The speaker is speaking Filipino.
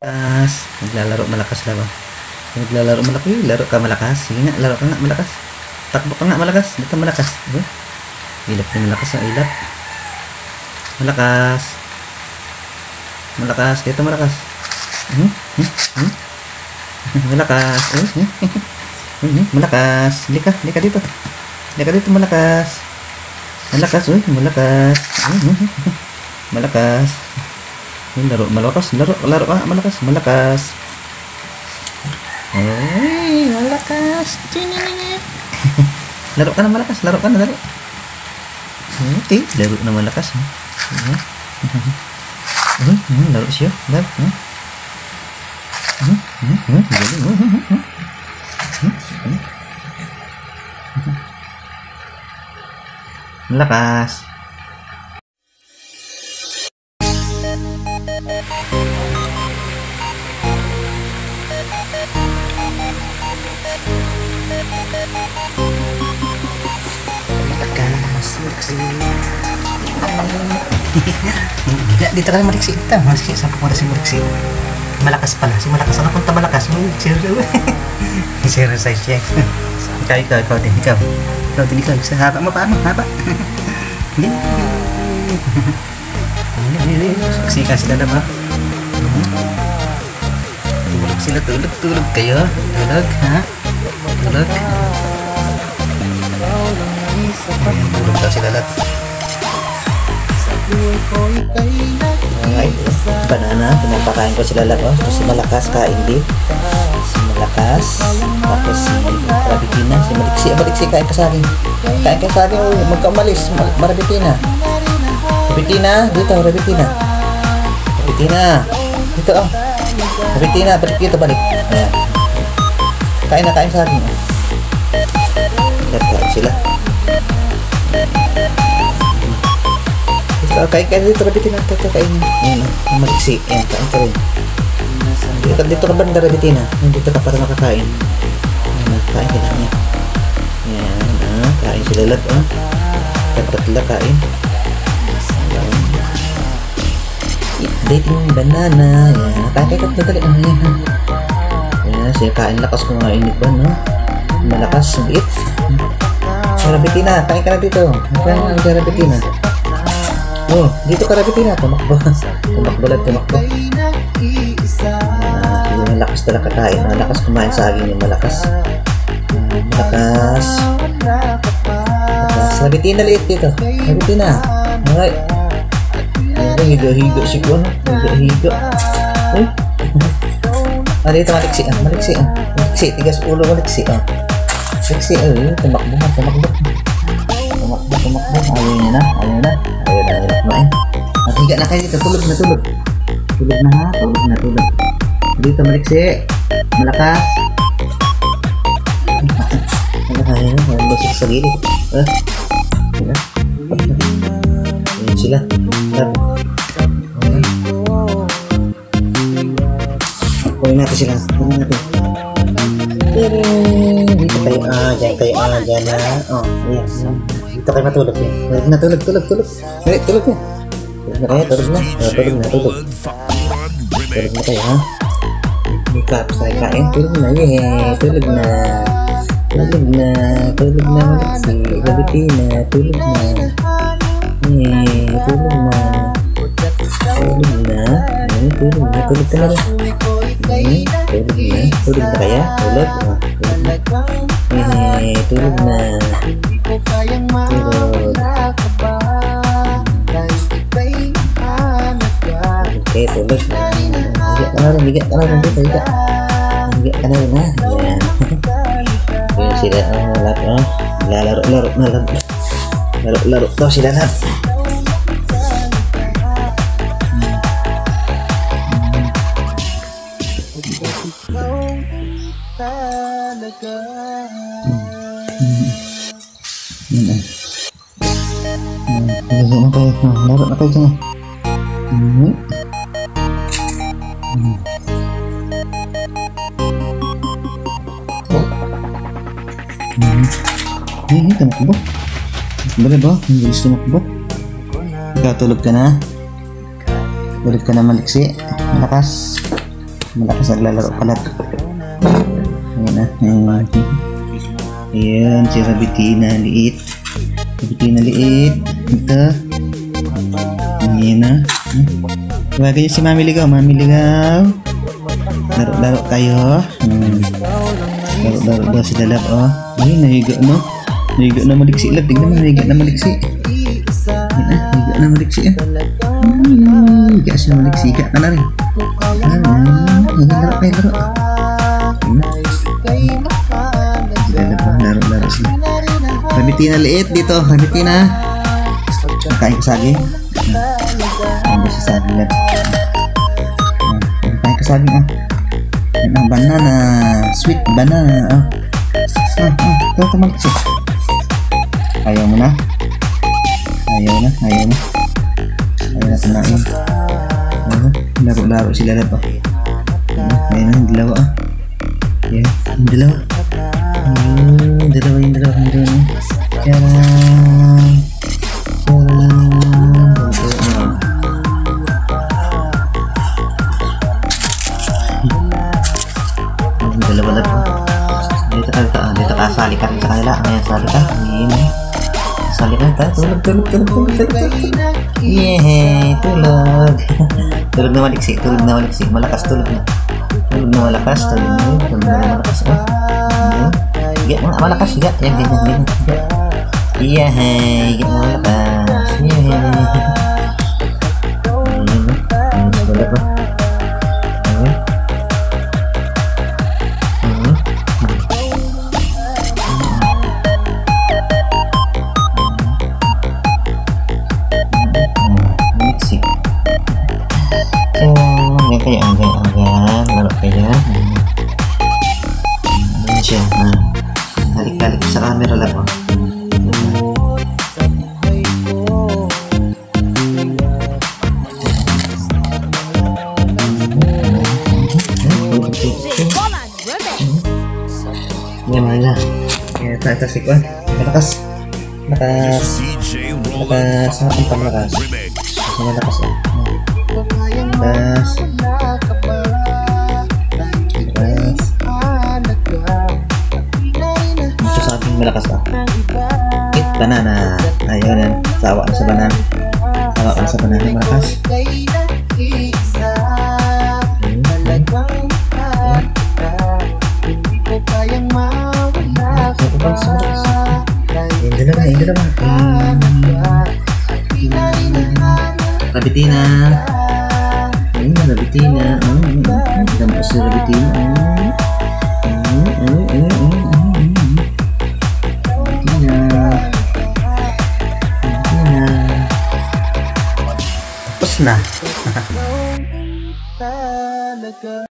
Malakas. Naglalaro malakas lang. oh. Naglalaro malakas. Uy, laro ka malakas. Sige nga, laro ka nga malakas. Takbo ka nga malakas. Dito malakas. Uy. Ilap na malakas ang ilap. Malakas. Malakas. Dito malakas. Hmm? Hmm? Hmm? malakas. Uy. Hmm? Hmm? Malakas. Lika. Lika dito. Lika dito malakas. Malakas. Uy. Malakas. Hmm? Hmm? Hmm? Malakas. ini Laro, melokas, laro, laro, ah, melokas, melokas. Ay, malakas. laro ka na malakas, laro ka na, laro. Eh, laro na malakas. Hmm, eh, eh, laro siya, Hmm, hmm, hmm, galing, hmm, hmm, hmm. Hmm, hmm. Ka na mariksi. Ito, mariksi. Saan pupunta si mariksi? Malakas pala. Si malakas. Saan punta malakas? Uy, zero. zero size check. Ikaw, ikaw, ikaw din. Ikaw. Ikaw din, ikaw. Sa haba mo, paano? Haba. Hindi. Saksi ka sila naman. Tulog sila, tulog, tulog kayo. Tulog, ha? Ayan, tulog daw sila lahat. Alright, banana, pinapakain ko sila lahat. Oh. Ito si Malakas, kain din. Si Malakas, tapos si Marabitina, si Maliksi. Ah, Maliksi, kain ka sa akin. Kain ka sa akin, oh. magkamalis. Mar- Marabitina. Marabitina, dito, Marabitina. Marabitina. Dito, oh. Marabitina, balik dito, balik. Ayan. Kain na, kain sa akin. oh. Kain sila. Ito, kain kain dito, Rabitina. Ito, ito, kain. Ayan, oh. Ang maliksi. Ayan, kain ka rin. Dito, dito ka banda, Rabitina. Ayan, Dito ka para makakain. Ayan, ah, kain ka na. Ayan. Ayan, ah. Kain sila lahat, oh. Tatlo kain. Dating banana. Ayan. Kain kain ka. Dali. Ayan. Ayan, siya kain lakas kumain ni Ban, no? Malakas, biit. Sa Rabitina, kain ka na dito. Kain ka na sa Rabitina. Oh, dito ka Rabitina. Tumakbo. Tumakbo lang, tumakbo. Ah, yung malakas talaga kakain. Malakas kumain sa akin yung malakas. Malakas. Malakas. Rabitina liit dito. Rabitina. Alright. Ano, higa-higa si Kuan. Higa-higa. Uy. Ah, dito maliksi. Ah, maliksi. Ah. Maliksi. Tigas ulo maliksi. Ah. Maliksi. Ay, tumakbo nga. Tumakbo. Tumakbo, tumakbo. Ayaw niya na. Ayaw na. Ayaw na. Ayaw na. At higa na kayo dito. Tulog na tulog. Tulog na ha. Tulog na tulog. Dito maliksi. Malakas. Na. Ayaw na sa sarili. Ah. Natin sila. Kunin natin. Dito kayo, ah, dyan kayo, ah. Oh, ayan. Dito kayo matulog. eh. Tulog na, tulog, tulog. Dali, tulog na. Tulog na kayo, tulog na. Oh, tulog na, tulog. Tulog na kayo, ha? Tayo kain. Na, yeah. Na. Tulog na. Tulog na. Si. Tulog na. Eh, tulog na. Eh, tulog na. Tulog na. Eh, tulog na. Tulog na? Tulog? Ah turun nah turun nah tulis turun nah ini turun nah. Turun oke turun. Nah gigit kanan gigit kanan ya sudah larut larut larut. Larut larut. Larut larut larut Laro na kayo. Oh, laro na kayo dyan. Hmm. Hmm. Hmm. Eh, tumakbo. Tumakbo ba? Ang bilis tumakbo. Ikaw, tulog ka na? Tulog ka na maliksi? Malakas? Malakas naglalaro pala. Ayan na. Ayan. Ayan, si Rabitina liit. Rabitina liit. Ito. Ayan na. Tawagin niyo si Mami Ligaw. Mami Ligaw. Laro-laro kayo. Hmm. Laro-laro daw si Lalab, oh. Ay, nahiga, no? Nahiga na maliksi. Lab, tignan mo, nahiga na maliksi. Ayan na, nahiga na maliksi, ah. Ay, higa siya maliksi. Higa ka na rin. Ah, laro kayo, laro. Hmm. Laro-laro sila. Rabitina liit dito. Rabitina. Kain ka saging. Ano sa saging lang. Kain ka saging ah. Yan ang banana. Sweet banana. Oh. Ah, ah. Ito, tumalak siya. Ayaw mo na. Ayaw na. Ayaw na. Ayaw na kumain. Na. Laro-laro sila na pa. Ayaw na. Yung dalawa ah. Yan. Yung dalawa. Ayun. Dalawa yung dalawa. Yung dalawa. Tiyarang. balik ah ini. Salib apa tulug tulug tulug tulug yeah tulug tulug na maliksi tulug na maliksi malakas tulug na tulug na malakas tulug na tulug na malakas oh higat mga malakas higat yan ganyan ganyan higat yeah higat mga malakas yeah oh ya kayak agak-agak kalau kayak Indonesia nah balik-balik sa camera kok? oh. Yan man na. Kaya tatas ikon. Malakas. Malakas. Malakas. Malakas. Malakas. Malakas. Malakas. Mas malakas, eh. Malakas. Malakas. Ito sa ating malakas, ah. Banana. Ayun, yan. Sawa sa banana. seperti ini Nah.